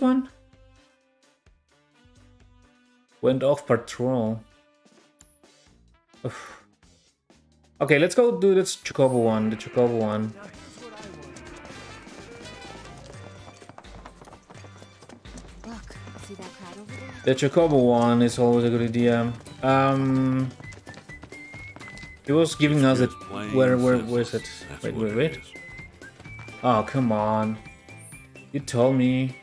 one? Went off patrol. Oof. Okay, let's go do this Chocobo one, the Chocobo one. The Chocobo one is always a good idea. Um, he was giving us it. Where, where, where is it? Wait, wait, wait. Oh, come on. You told me.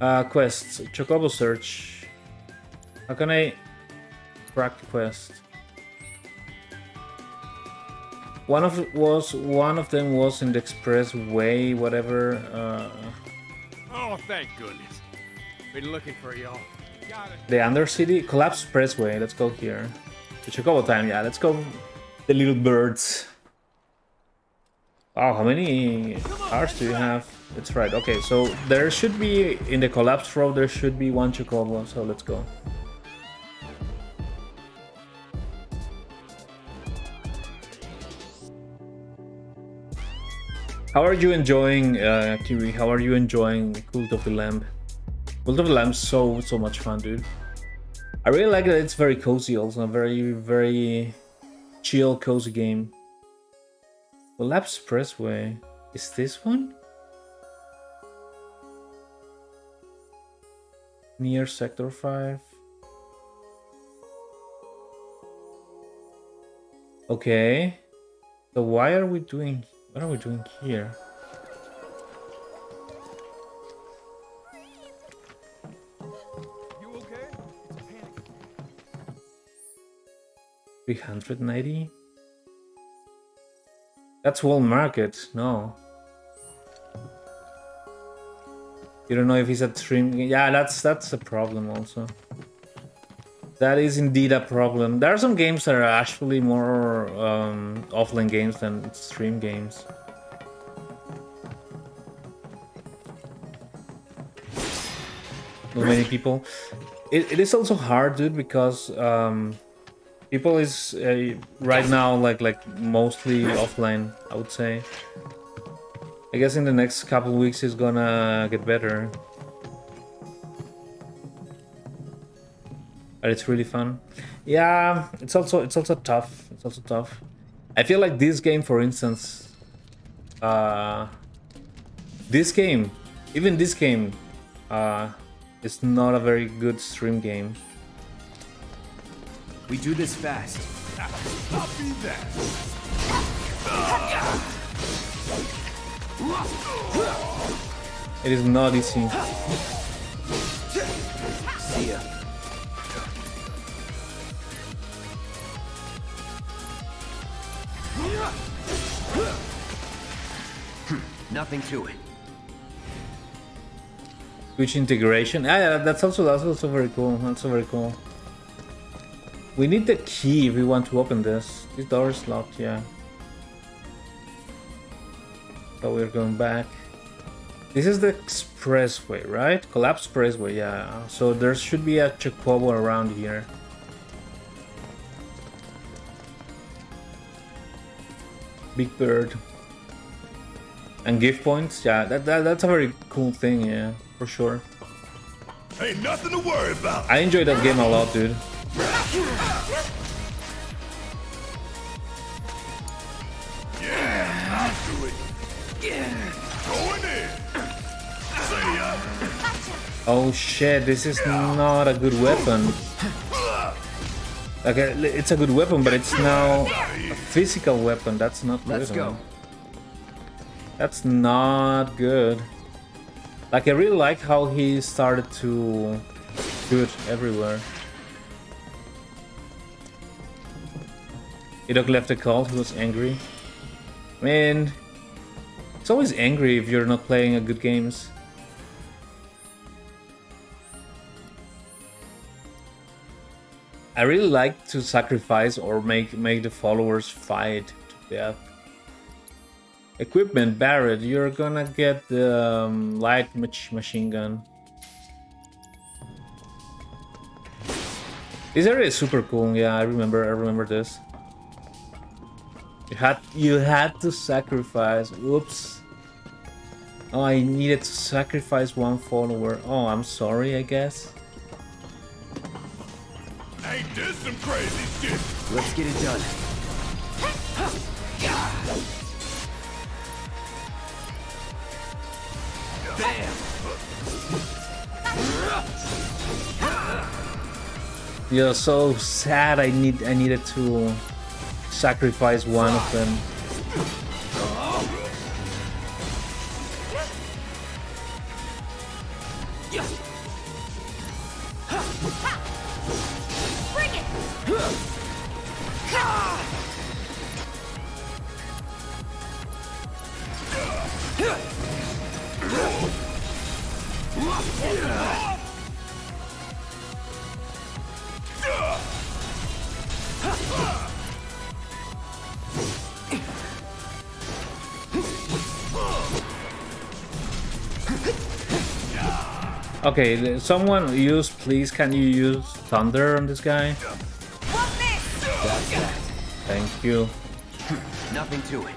Uh, quests. Chocobo search. How can I crack the quest? One of was one of them was in the expressway, whatever. Uh, oh, thank goodness. Been looking for y'all. The Undercity Collapse Expressway. Let's go here. The Chocobo time. Yeah, let's go. The little birds. Oh, how many cars do you have? That's right. Okay, so there should be in the collapse row, There should be one Chocobo. So let's go. How are you enjoying, uh, Kiwi? How are you enjoying Cult of the Lamb? Cult of the Lamb so, so much fun, dude. I really like that it's very cozy also, very, very chill, cozy game. Collapse Expressway. Is this one? Near Sector 5. Okay. So why are we doing what are we doing here? You okay? It's a panic. 390? That's Wall Market, no. You don't know if he's a stream. Yeah, that's that's a problem also. That is indeed a problem. There are some games that are actually more um, offline games than stream games. Not many people. It, it is also hard, dude, because um, people is uh, right now like like mostly offline. I would say. I guess in the next couple weeks it's gonna get better. but it's really fun. Yeah, it's also it's also tough. It's also tough. I feel like this game, for instance, uh, this game, even this game, uh, is not a very good stream game. We do this fast. Copy that. It is not easy. See ya. Nothing to it. Switch integration. Ah, yeah, that's also that's also very cool. That's very cool. We need the key if we want to open this. This door is locked. Yeah. But we're going back. This is the expressway, right? Collapse expressway. Yeah. So there should be a Chocobo around here. Big bird. And gift points, yeah, that, that that's a very cool thing, yeah, for sure. Ain't nothing to worry about. I enjoy that game a lot, dude. Yeah, I'll do it. Going in. See ya. Oh shit, this is not a good weapon. Like, uh, it's a good weapon, but it's now a physical weapon. That's not good. Let's go. That's not good. Like, I really like how he started to shoot everywhere. Idok left a call, he was angry. Man, it's always angry if you're not playing a good games. I really like to sacrifice or make make the followers fight to death. Equipment, Barret, you're gonna get the um, light mach machine gun. This area is super cool. Yeah, I remember. I remember this. You had you had to sacrifice. Oops. Oh, I needed to sacrifice one follower. Oh, I'm sorry, I guess. Ain't this some crazy shit? Let's get it done. Bam! You're so sad. I need. I needed to sacrifice one of them. Okay, someone use, please. Can you use thunder on this guy? One miss! That's that. Thank you. Nothing to it.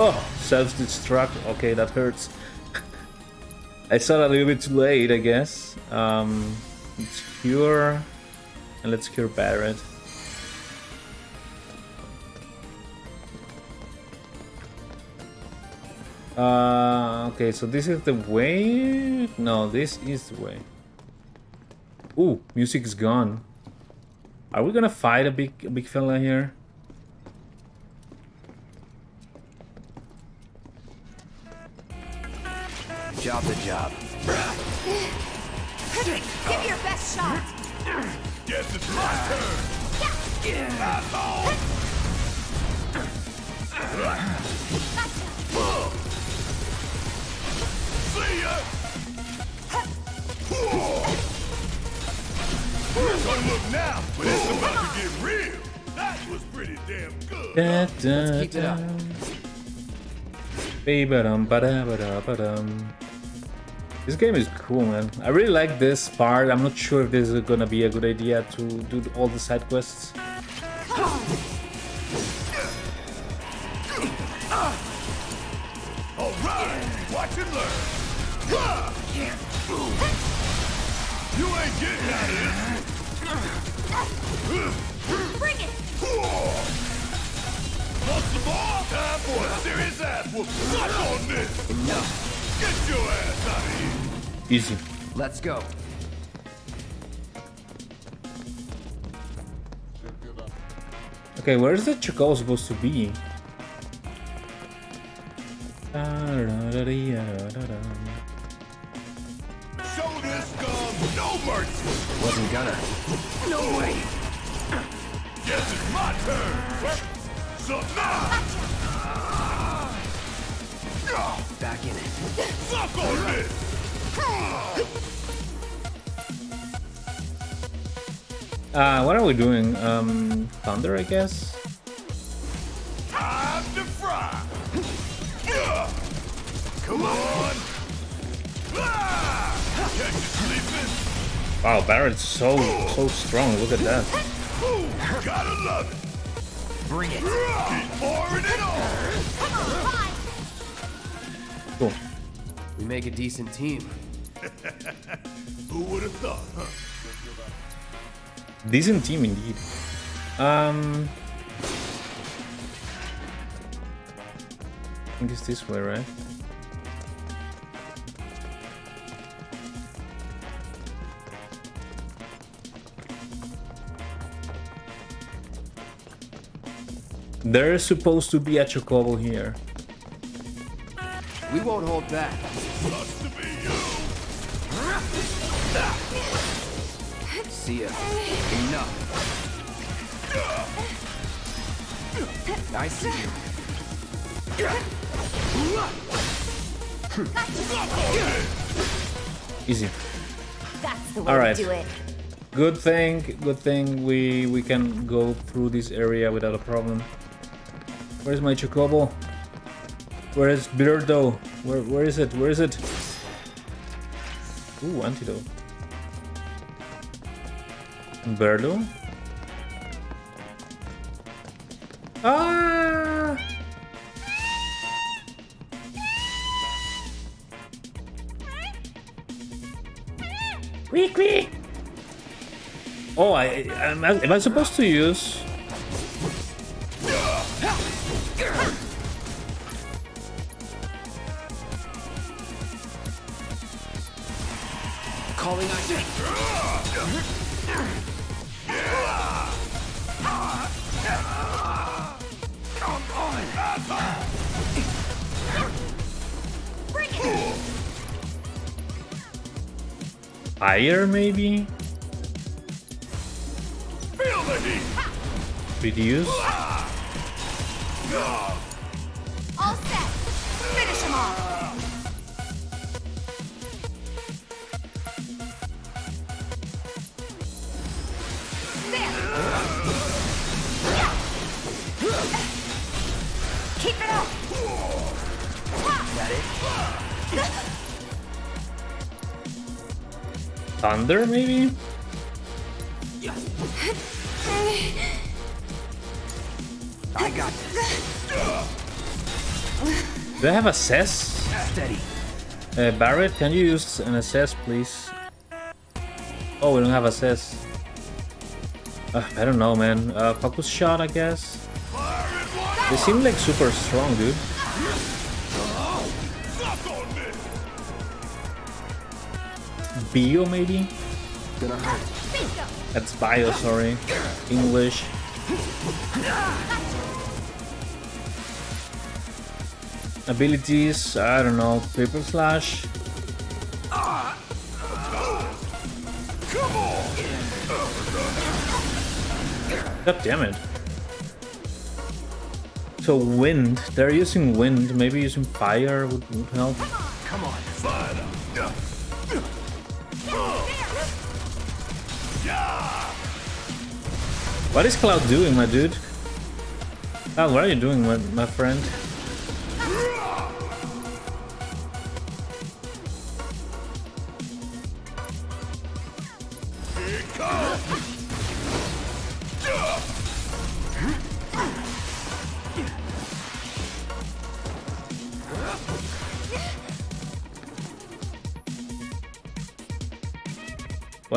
Oh, self-destruct. Okay, that hurts. I saw that a little bit too late, I guess. Um, let's cure, and let's cure Barret. Uh, okay, so this is the way. No, this is the way. Ooh, music is gone. Are we gonna fight a big, a big fella here? Job the job. Give your best shot! Guess it's my turn. This game is cool, man. I really like this part. I'm not sure if this is gonna be a good idea to do all the side quests. All right, watch and learn. You ain't getting out of Bring it! Want some more? Time for a serious ass whoop. Suck on this. Enough. Get your ass out of here. Easy. Let's go. Okay, where is the Chocobo supposed to be? Show scum. Wasn't gonna. No way. Guess it's my turn. So now. Back in it. Suck on this. Uh, what are we doing? Um, Thunder, I guess? Time to fry. Yeah. Come on. Ah! Catch you sleeping. Wow, Baron's so, so strong. Look at that. Ooh, gotta love it. Bring it. Keep it on. Come on! Cool. We make a decent team. Who would have thought, huh? Decent team indeed. Um, I think it's this way, right? There's supposed to be a chocobo here. We won't hold back. Sucks to you. See ya. Enough. I see you. Easy. That's the way All right. to do it. Good thing, good thing we we can go through this area without a problem. Where's my Chocobo? Where is Birdo? Where, where is it? Where is it? Ooh, antidote. Birdo? Ah! Quick, quick! Oh, I, am I, am I supposed to use Fire, maybe? Reduce? Thunder, maybe? I got this. Do I have assess? Steady. Uh, Barret, can you use an assess, please? Oh, we don't have assess. Uh, I don't know, man. Uh, focus shot, I guess. They seem like super strong, dude. Bio, maybe? Gonna hurt. Bingo. That's bio, sorry. English. Abilities, I don't know. Paper Slash. Come. God damn it. So wind, they're using wind, maybe using fire would, would help. Come on. Fire up. What is Cloud doing, my dude? Cloud, what are you doing, my, my friend?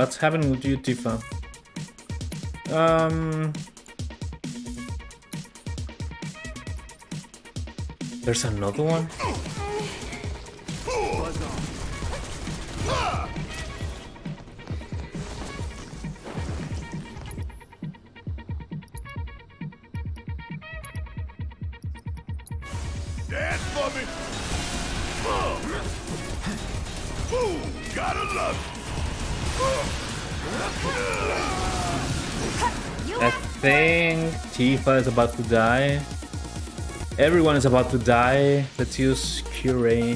What's happening with you, Tifa? Um... There's another one? Tifa is about to die. Everyone is about to die. Let's use Cure.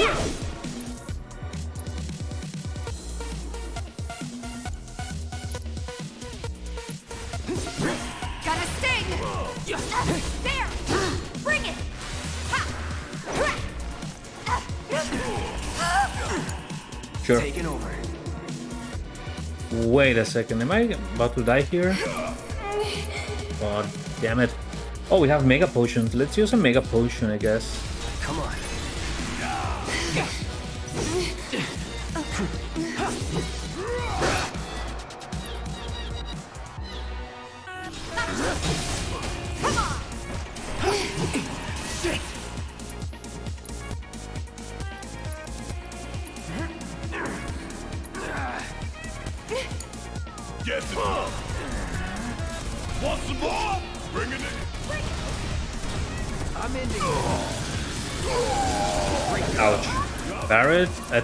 up. Sure. Wait a second, am I about to die here? God damn it. Oh, we have Mega Potions. Let's use a Mega Potion, I guess.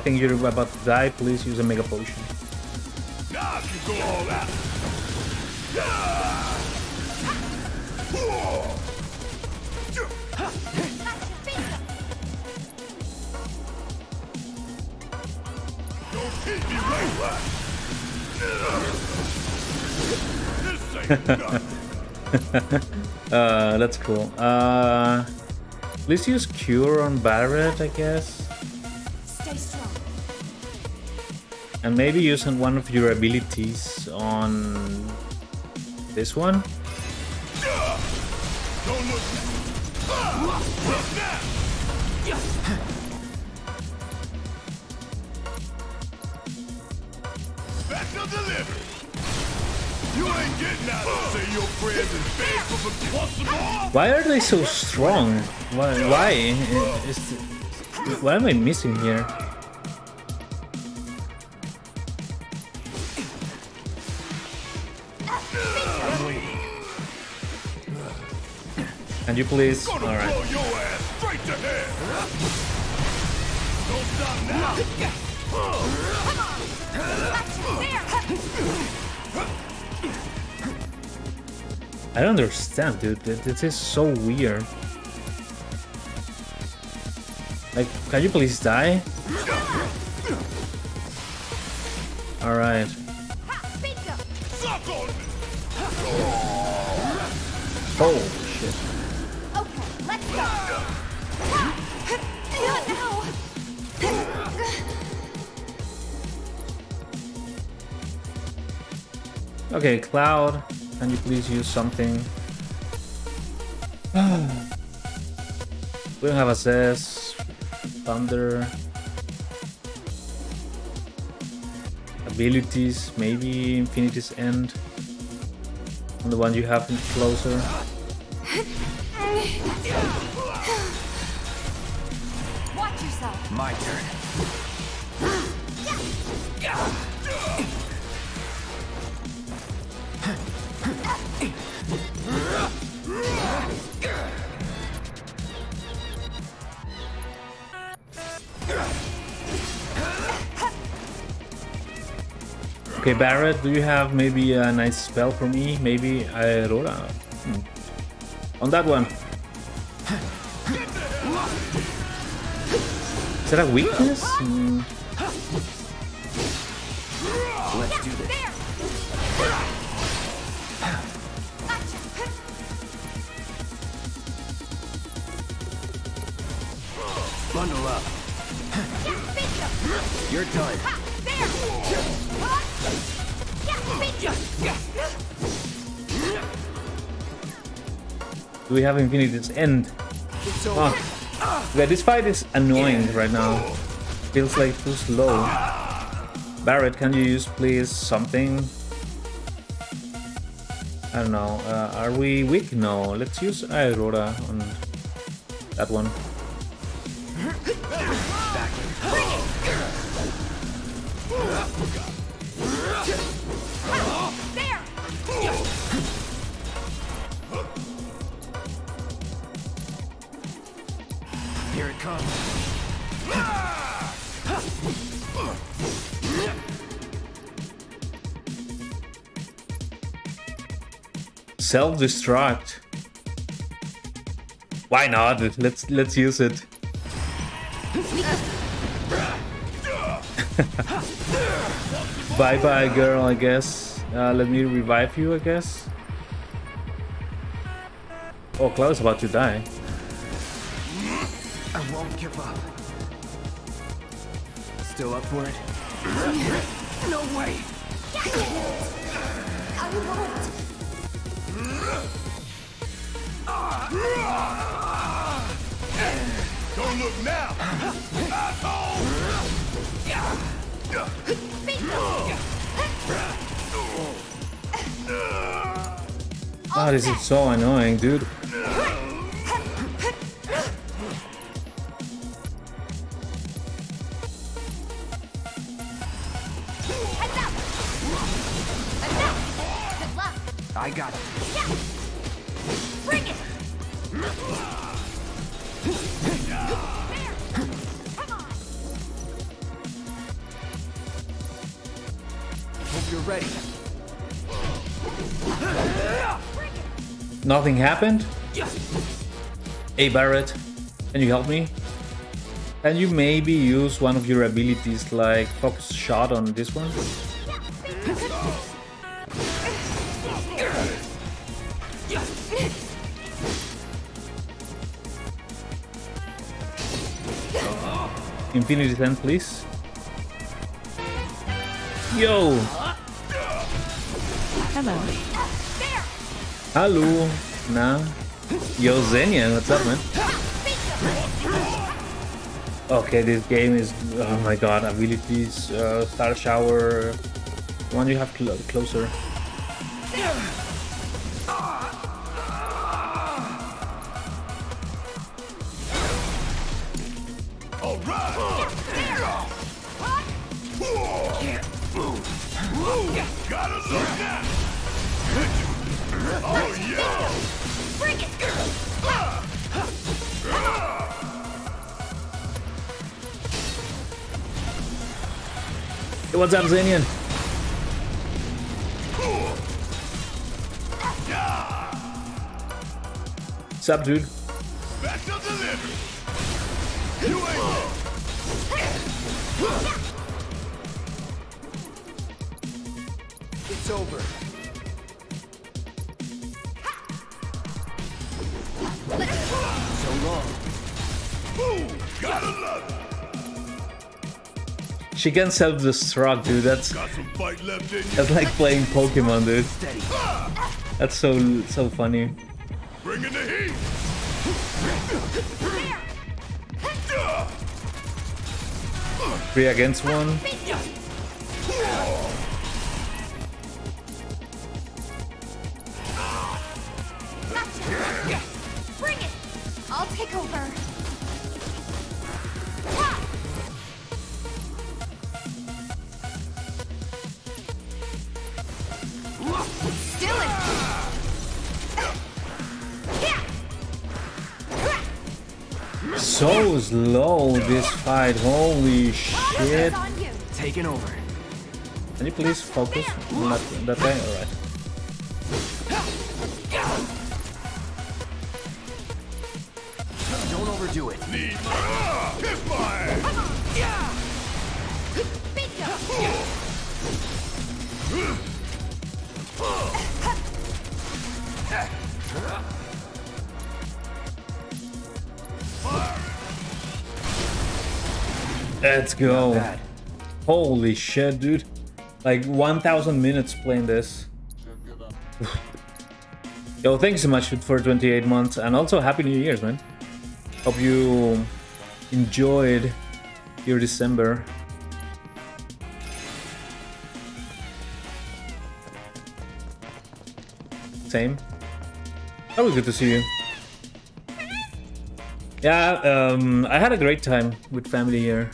Think you're about to die. Please use a Mega Potion. Uh, that's cool. Uh, let's use Cure on Barret, I guess. Stay strong. And maybe using one of your abilities on this one. Don't look. Look now. Special delivery. You ain't getting out to say your prayers and beg for impossible. Why are they so strong? Why? Why? Is what am I missing here? Can you please? All right. blow your ass straight to hell. Don't stop now. I don't understand, dude. This is so weird. Like, can you please die? All Okay, Cloud, can you please use something? we don't have assess, thunder, abilities, maybe Infinity's End. On the one you have closer. Watch yourself. My turn. Okay, Barret, do you have maybe a nice spell for me? Maybe Aurora? Hmm. On that one. Is that a weakness? Hmm. We have Infinity's End? Ah. Yeah, this fight is annoying right now. Feels like too slow. Barret, can you use please something? I don't know. Uh, are we weak? No. Let's use Aurora on that one. There. Self-destruct. Why not? Let's let's use it. bye bye girl, I guess. Uh, let me revive you, I guess. Oh, Cloud's about to die. I won't give up. Still up for it? No way! I won't. Don't look now. Asshole. This is so annoying, dude. Ready. Nothing happened? Hey Barret, can you help me? Can you maybe use one of your abilities like focus shot on this one? Infinity's End please. Yo! Hello. Hallo! Na? Yo, Zenian, what's up, man? Okay, this game is... Oh my god, abilities, uh, Star Shower... One you have cl closer. Hey, what's up, Zenian? What's up, dude? Special delivery. You ain't It's over. So long. Boom. Gotta love it. She can self-destruct, dude. That's in that's like playing Pokemon, dude. That's so so funny. Bringing the heat. Three against one. Fight. Holy shit. Taking over. Can you please focus? Not that way? Alright. Let's go. Holy shit, dude. Like 1,000 minutes playing this. Yo, thanks so much for 28 months and also Happy New Year's, man. Hope you enjoyed your December. Same. Always good to see you. Yeah, um, I had a great time with family here.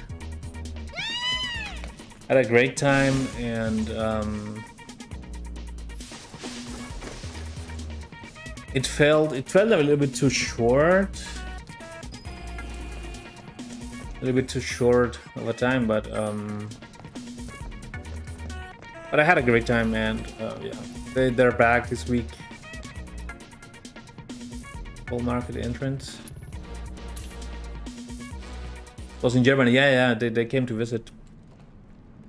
Had a great time and um, it felt it felt a little bit too short. A little bit too short of a time, but um, but I had a great time and uh, yeah, they they're back this week. Full market entrance was in Germany. Yeah, yeah, they, they came to visit.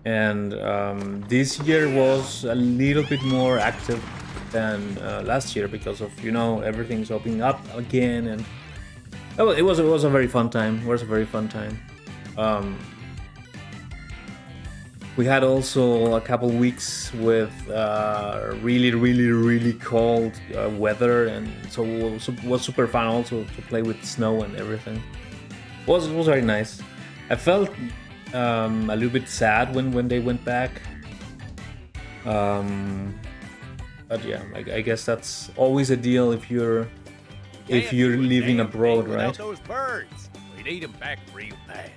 And um, this year was a little bit more active than uh, last year because of you know everything's opening up again, and oh, it was it was a very fun time. It was a very fun time. Um, we had also a couple weeks with uh, really, really, really cold uh, weather, and so it was, super fun also to play with snow and everything was was very nice. I felt um, a little bit sad when when they went back. Um, but yeah, I, I guess that's always a deal if you're if you're living abroad, right? Those birds, we need them back real bad.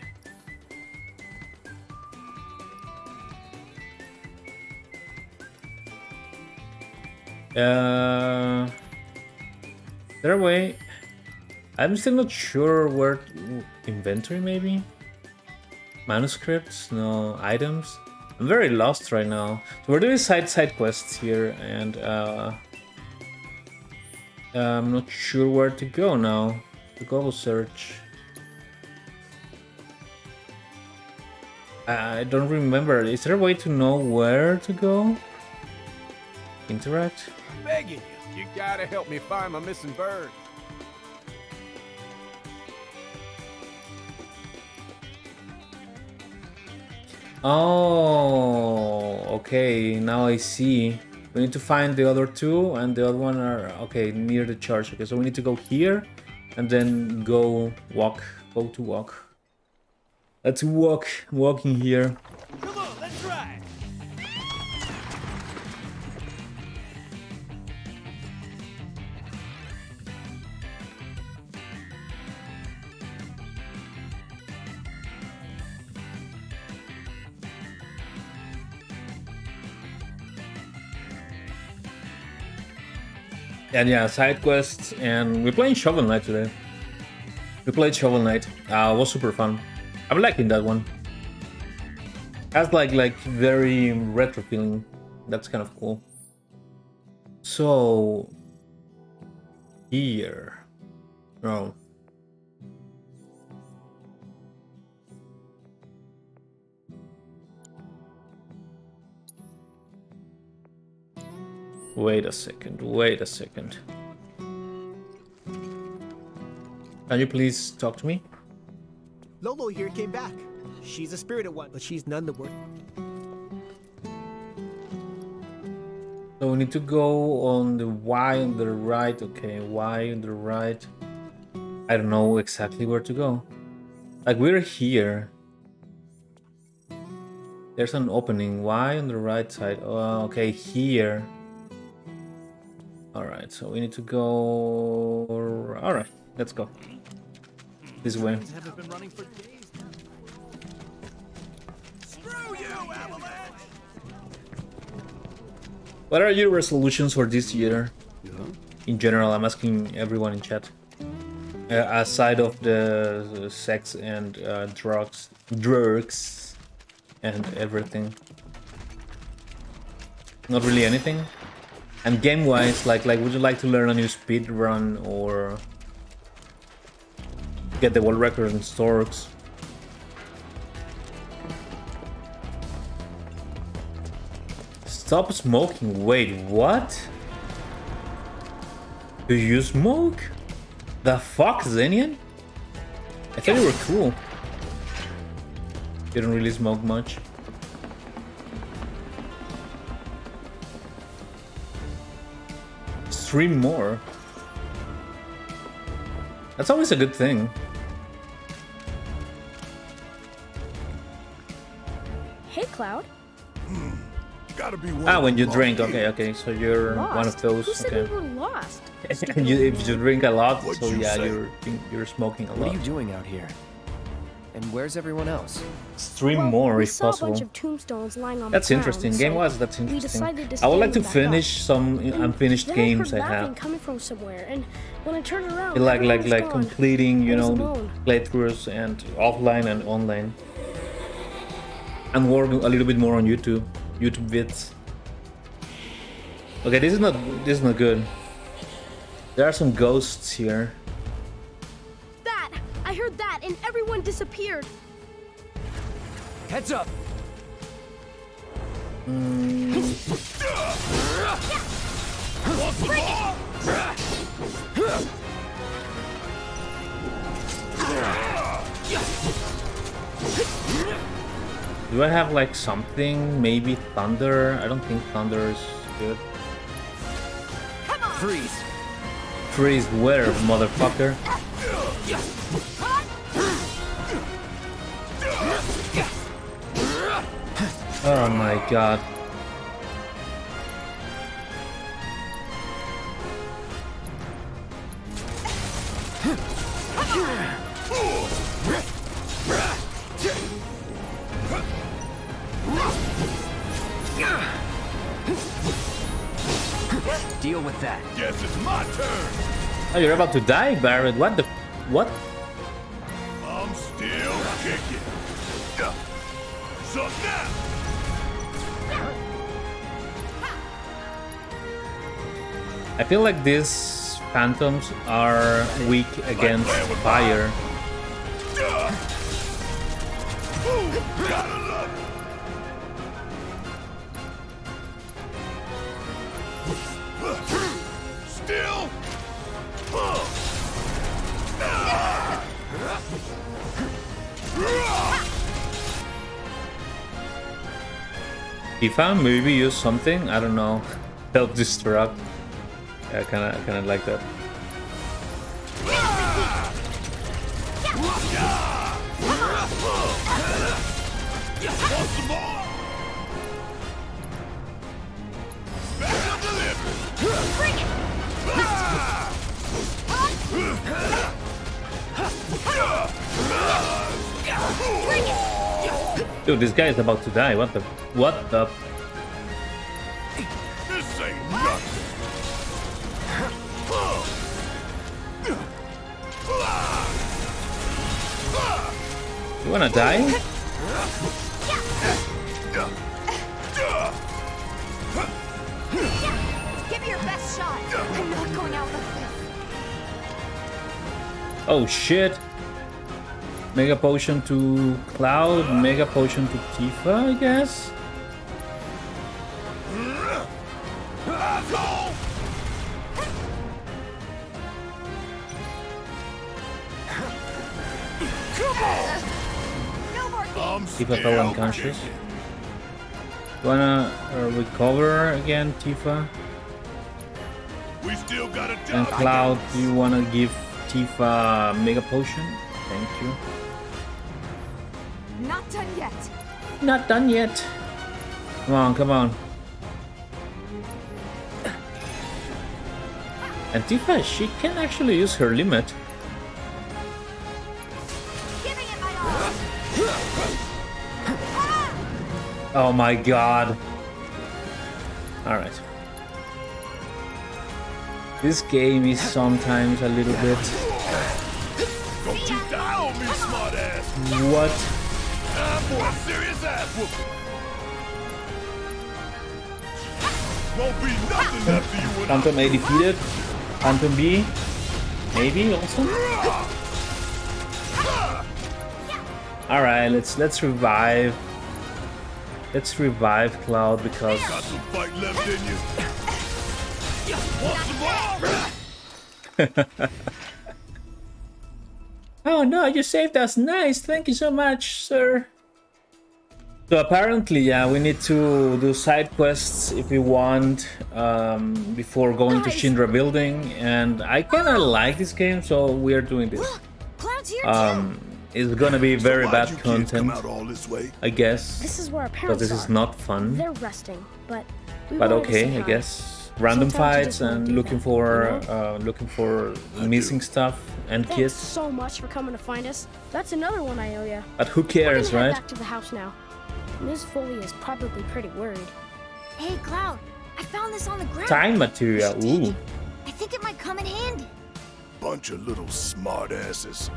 Uh, there a way? I'm still not sure where inventory maybe manuscripts no items. I'm very lost right now. So we're doing side side quests here and uh, I'm not sure where to go now. To go search. I don't remember. Is there a way to know where to go? Interact? I'm begging you, you gotta help me find my missing bird. Oh, okay, now I see. We need to find the other two, and the other one are okay near the church. Okay, so we need to go here, and then go walk. Go to walk. Let's walk. Walking here. Come on, let's try. And yeah, side quests, and we're playing Shovel Knight today. We played Shovel Knight. Uh, was super fun. I'm liking that one. Has like like very retro feeling. That's kind of cool. So here, oh, wait a second. Wait a second. Can you please talk to me? Lolo here came back. She's a spirited one, but she's none the worse. So we need to go on the Y on the right. Okay, Y on the right. I don't know exactly where to go. Like we're here. There's an opening. Y on the right side. Oh, okay, here. Alright, so we need to go... Alright, let's go. This way. Haven't been running for days now. Screw you, What are your resolutions for this year? In general, I'm asking everyone in chat. Uh, aside of the sex and uh, drugs, drugs, and everything. Not really anything. And game-wise, like, like, would you like to learn a new speed run or get the world record in Storks? Stop smoking. Wait, what? Do you smoke? The fuck, Zenian? I thought you were cool. You don't really smoke much. Stream more. That's always a good thing. Hey, Cloud. Gotta be one Ah, when you drink. kids. Okay, okay. So you're Lost? one of those. Who said Okay. we were lost? you, if you drink a lot, What'd so you yeah, say? you're you're smoking a What are you doing out here? And where's everyone else? Stream Well, more we if possible. bunch of tombstones lying on That's the ground, interesting. Game wise, that's interesting. I would like to stand back up. finish some And unfinished games I I heard have. coming from somewhere, and when I turned around, like like like gone. completing you know alone. playthroughs and offline and online and work a little bit more on youtube youtube vids okay this is not this is not good there are some ghosts here That! I heard that, and everyone disappeared. Heads up! do i have like something maybe thunder i don't think thunder is good Freeze! freeze where motherfucker oh my god Deal with that. Yes, it's my turn. oh you're about to die barret what the what I feel like these phantoms are weak against fire. Still. Tifa maybe use something, I don't know. Help distract. Yeah, I kinda kinda like that. Dude, this guy is about to die. What the what the like this. Oh shit. Mega potion to Cloud, Mega potion to Tifa, I guess. Tifa fell still unconscious. wanna uh, recover again, Tifa? We still got a And. Cloud, do you wanna give Tifa Mega potion? Thank you. Not done yet. Not done yet. Come on, come on. And Tifa, she can actually use her limit. Oh my god. Alright. This game is sometimes a little bit... What? Phantom A defeated. Phantom B. Maybe also? Alright, let's let's revive. Let's revive Cloud because got some fight left in you. Want some more? Oh no, you saved us. Nice. Thank you so much, sir. So apparently, yeah, we need to do side quests if we want um, before going to Shinra Building, and I kind of like this game, so we are doing this. Look, Cloud's here Um, it's gonna be very Why'd bad you come content, out all this way? I guess, This is where our because parents this is not fun. They're resting, but we But wanted to say okay, I guess random Sometimes fights and looking that, for you uh, looking for missing stuff and Thanks kids. so much for coming to find us. That's another one I owe ya. But who We're cares, gonna head right? back to the house now. Ms. Foley is probably pretty worried. Hey, Cloud. I found this on the ground. Time materia. Ooh. I think it might come in handy. Bunch of little smart asses.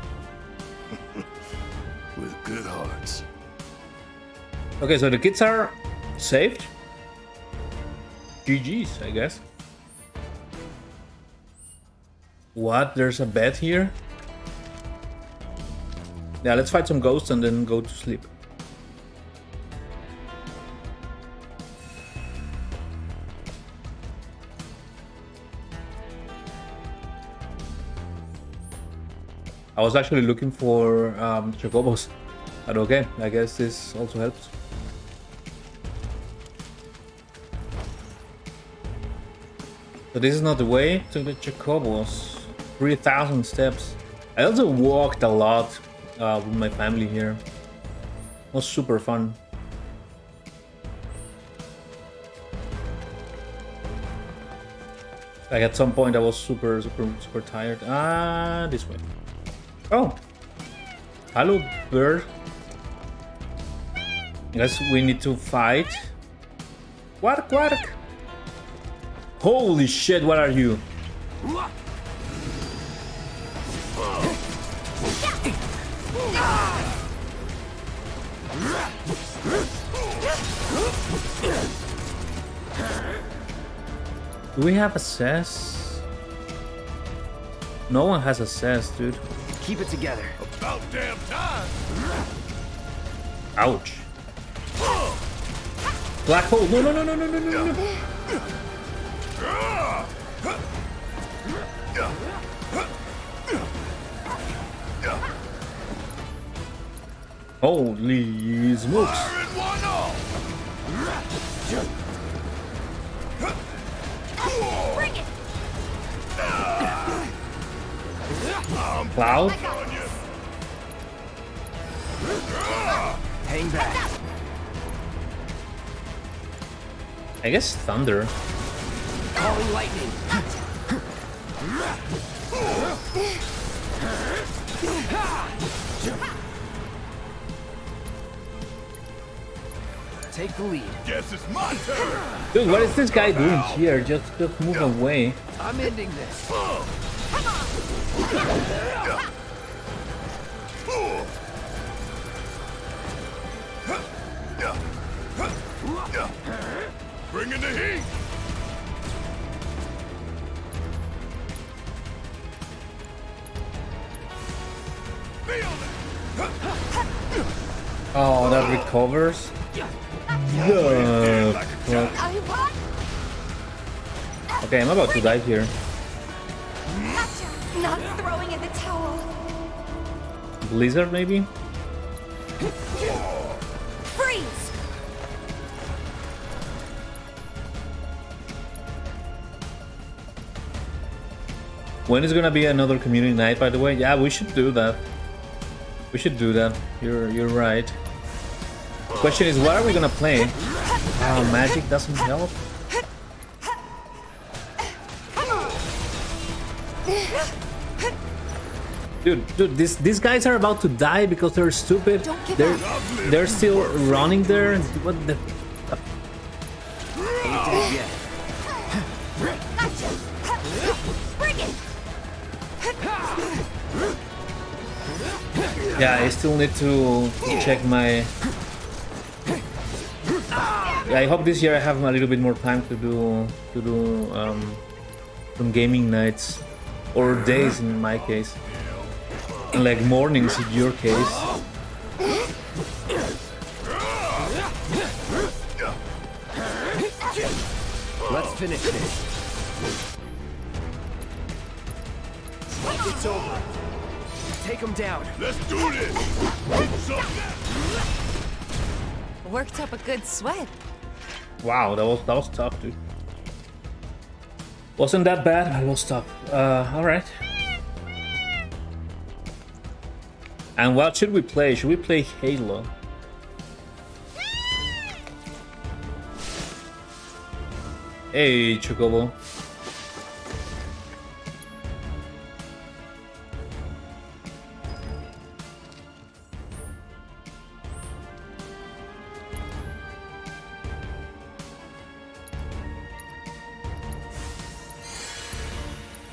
With good hearts. Okay, so the kids are saved. GG's, I guess. What? There's a bed here? Yeah, let's fight some ghosts and then go to sleep. I was actually looking for um, chocobos, but okay, I guess this also helps. So this is not the way to the chocobos. 3,000 steps. I also walked a lot uh, with my family here. It was super fun. Like at some point I was super, super, super tired. Ah, this way. Oh. Hello, bird. Guess we need to fight. Quark, quark. Holy shit, what are you? Do we have a assess? No one has a assess, dude. Keep it together. About damn time. Ouch. Black hole. No, no, no, no, no, no, no, no. Holy smokes. Cloud? Hang back. I guess Thunder. Calling lightning. Take the lead. Guess it's my turn. Dude, what is this guy doing here? Just, just move away. I'm ending this. Bring in the heat. Oh, that recovers? The fuck? Okay, I'm about to die here. Not throwing in the towel. Blizzard, maybe? Freeze! When is gonna be another community night, by the way? Yeah, we should do that. We should do that. You're you're right. Question is, what are we gonna play? Oh, magic doesn't help. Dude, dude, these these guys are about to die because they're stupid. They're up. they're still running there. What the? Ain't dead yet. Bring it! Yeah, I still need to check my. Yeah, I hope this year I have a little bit more time to do to do um, some gaming nights or days in my case, and like mornings in your case. Let's finish this. It's over. Take him down. Let's do this. Worked up a good sweat. Wow, that was that was tough, dude. Wasn't that bad, but it was tough. Uh, all right. And what should we play? Should we play Halo? Hey, Chocobo.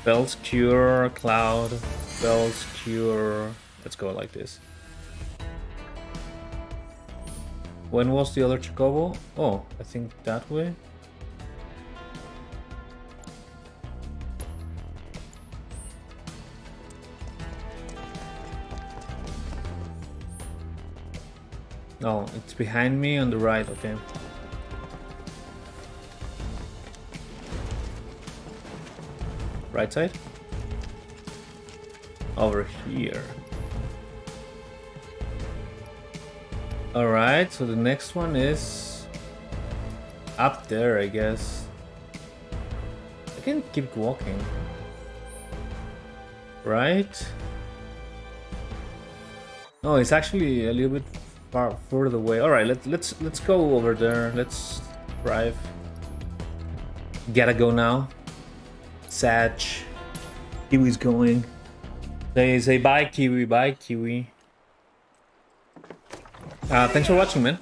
Bells cure, cloud, bells cure. Let's go like this. When was the other Chocobo? Oh, I think that way. Oh, it's behind me on the right, okay. Right side? Over here. Alright, so the next one is up there, I guess. I can keep walking. Right? No, it's actually a little bit far further away. Alright, let's let's let's go over there. Let's drive. Gotta go now. Sag. Kiwi's going. Say say bye Kiwi, bye Kiwi. Uh, thanks for watching, man.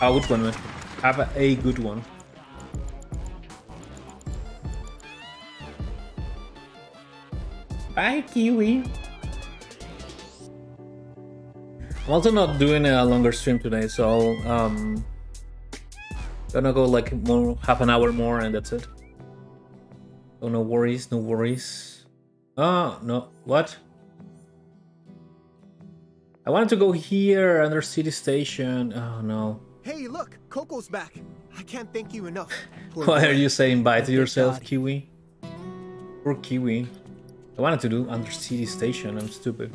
Have a good one, man. Have a, good one. Bye, Kiwi. I'm also not doing a longer stream today, so um, gonna go like more half an hour more, and that's it. So no worries, no worries. Oh no, what? I wanted to go here under city station. Oh no. Hey, look, Coco's back. I can't thank you enough. Why are you saying bye to yourself. Kiwi? Poor Kiwi. I wanted to do under city station. I'm stupid.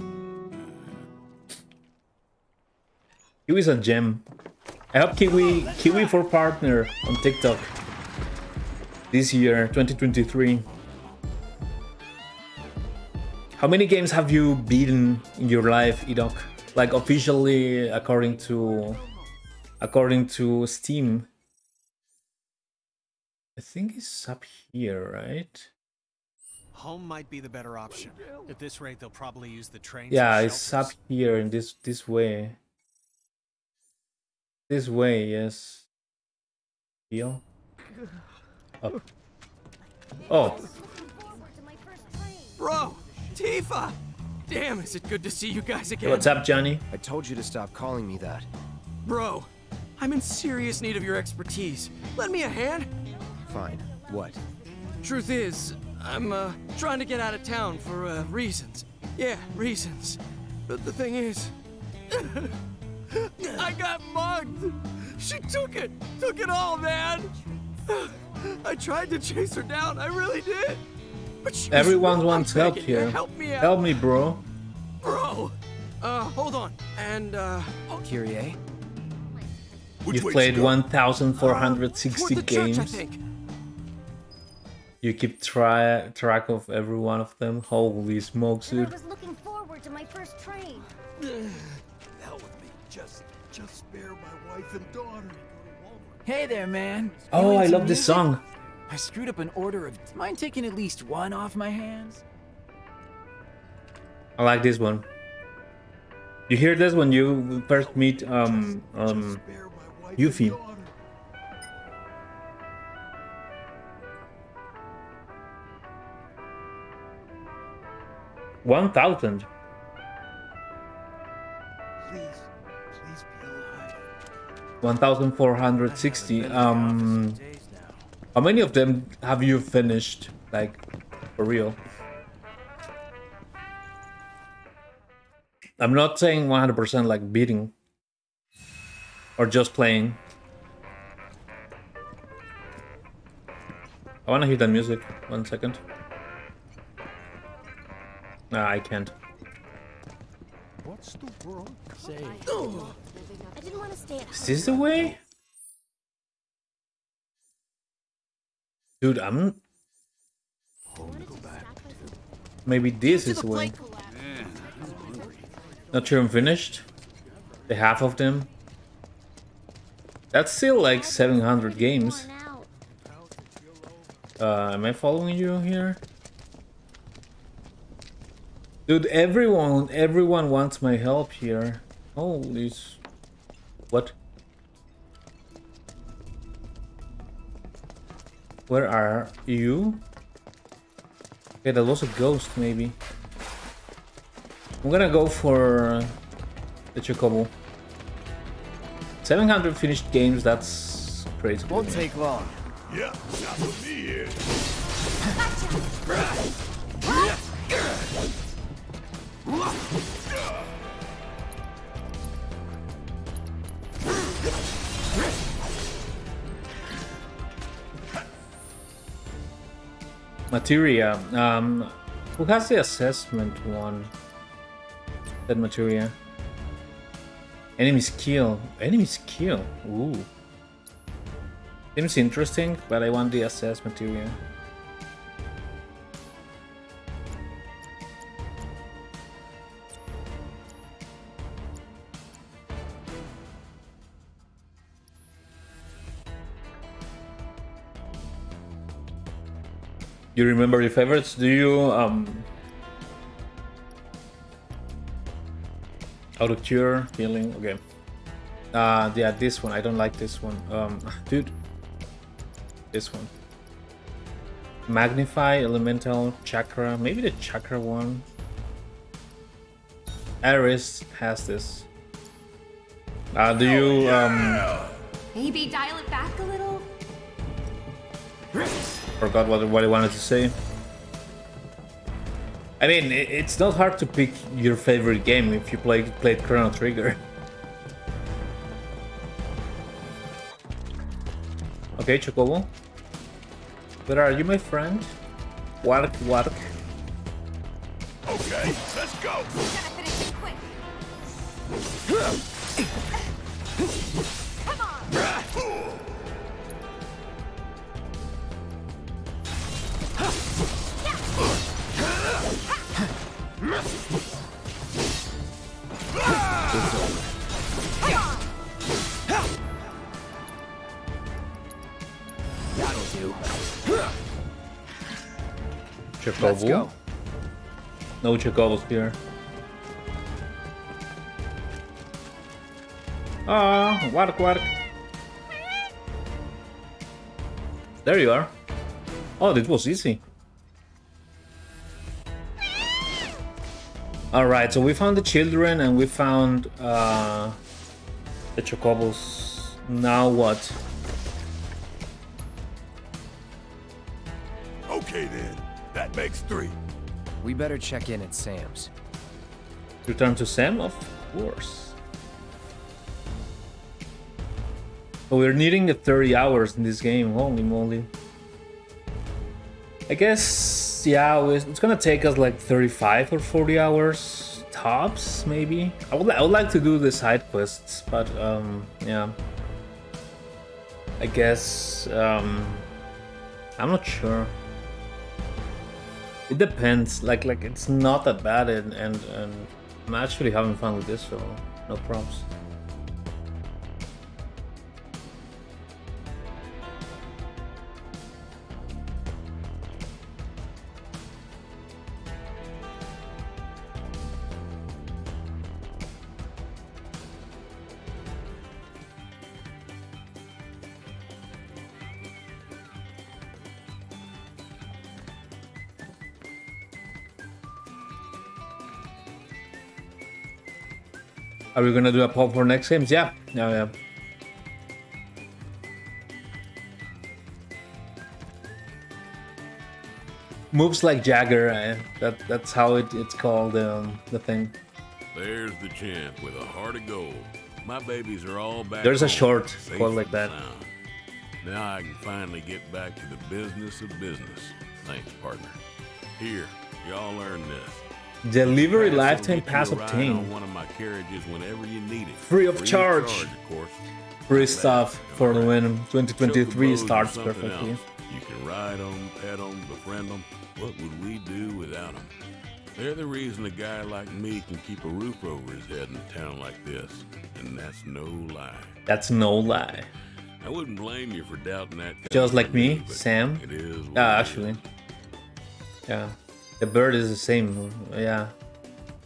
Kiwi's a gem. I hope Kiwi Kiwi for partner on TikTok this year, 2023. How many games have you beaten in your life, Idok? Like officially, according to according to Steam. I think it's up here, right? Home might be the better option. At this rate, they'll probably use the train. Yeah, it's up here in this this way. This way, yes. Heel. Up. Oh, Bro, Tifa! Damn, is it good to see you guys again? what's up, Johnny? I told you to stop calling me that. Bro, I'm in serious need of your expertise. Lend me a hand. Fine. What? Truth is, I'm uh, trying to get out of town for uh, reasons. Yeah, reasons. But the thing is, I got mugged. She took it, took it all, man. I tried to chase her down, I really did. But she Everyone wrong. wants help here. Help me out, Help me, bro. bro. Uh, hold on, and uh, Kyrie? You've played 1,460 toward the church, games. You keep try track of every one of them. Holy smokes, And I dude. was looking forward to my first train. Hell with me. Just, just spare my wife and daughter. Hey there, man. Oh, I into love this music? song. I screwed up an order of. Mind taking at least one off my hands? I like this one. You hear this when you first meet um um Spare my wife Yuffie. one thousand. Please, please be alive. One thousand four hundred sixty. Um how many of them have you finished? Like for real? I'm not saying 100% like beating or just playing. I want to hear that music. One second. Nah, I can't. What's the world? Say, I didn't want to stay at Is this the way? Dude, I'm. Maybe this is the way. Not sure I'm finished. The half of them. That's still like 700 games. Uh, am I following you here? Dude, everyone, everyone wants my help here. Holy s- What? Where are you? Okay, that was a ghost, maybe. I'm gonna go for the Chocobo. 700 finished games, that's crazy. Won't take long. Yeah, not with me here. Materia. Um, who has the assessment one? That materia. Enemy skill. Enemy skill. Ooh. Seems interesting, but I want the assess materia. You remember your favorites? Do you um auto cure healing? Okay. Uh yeah, this one. I don't like this one. Um dude. This one. Magnify, elemental, chakra, maybe the chakra one. Aerith has this. Uh do you um Maybe dial it back a little? Forgot what, what I wanted to say. I mean, it's not hard to pick your favorite game if you play, played Chrono Trigger. Okay, Chocobo. Where are you, my friend? Wark, wark. Okay, let's go. Let's go. No chocobos here. Ah, work, work. There you are. Oh, this was easy. Alright, so we found the children and we found uh, the chocobos. Now what? Three. We better check in at Sam's. Return to Sam? Of course. But we're needing the 30 hours in this game, holy moly. I guess, yeah, it's gonna take us like 35 or 40 hours tops, maybe. I would, I would like to do the side quests, but um, yeah. I guess, um, I'm not sure. It depends. Like like it's not that bad, and and, and I'm actually having fun with this, so no props. Are we gonna do a poll for next games? Yeah, yeah, yeah. Moves like Jagger. eh? That that's how it, it's called. Um, the thing. There's the champ with a heart of gold. My babies are all back. There's a short called like that. sound. Now I can finally get back to the business of business. Thanks, partner. Here, y'all earn this. Delivery Pass lifetime pass obtained. On one of my carriages whenever you need it. Free of charge. of. Free stuff for the win. 2023 Chocobos starts perfectly. else. You can ride them, pet them, befriend them. What would we do without them? They're the reason a guy like me can keep a roof over his head in a town like this. And that's no lie. That's no lie. I wouldn't blame you for doubting that. Just like me, Sam. It is. what ah, actually. Yeah. The bird is the same. Yeah.